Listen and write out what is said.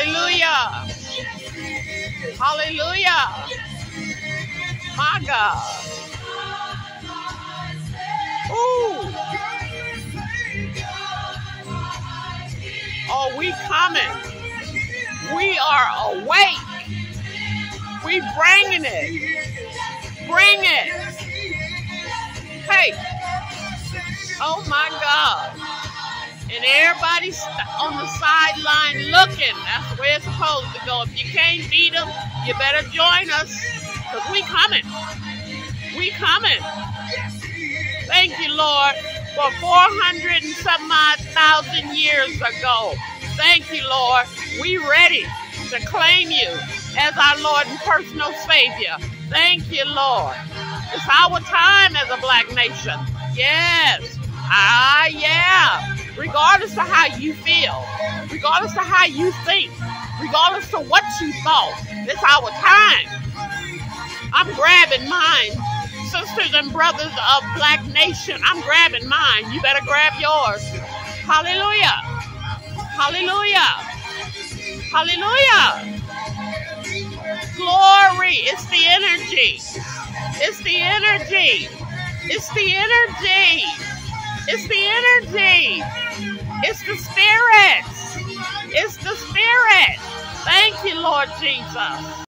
Hallelujah. Hallelujah. My God. Ooh. Oh, we coming. We are awake. We bringing it. Bring it. Hey. Oh my God. And everybody's on the sideline looking. That's the way it's supposed to go. If you can't beat them, you better join us. Because we coming. We coming. Thank you, Lord, for 400 and some odd thousand years ago. Thank you, Lord. We ready to claim you as our Lord and personal Savior. Thank you, Lord. It's our time as a black nation. Yes. Ah. Regardless of how you feel, regardless of how you think, regardless of what you thought, it's our time. I'm grabbing mine. Sisters and brothers of Black Nation, I'm grabbing mine. You better grab yours. Hallelujah. Hallelujah. Hallelujah. Glory. It's the energy. It's the energy. It's the energy. It's the energy. It's the spirit. It's the spirit. Thank you, Lord Jesus.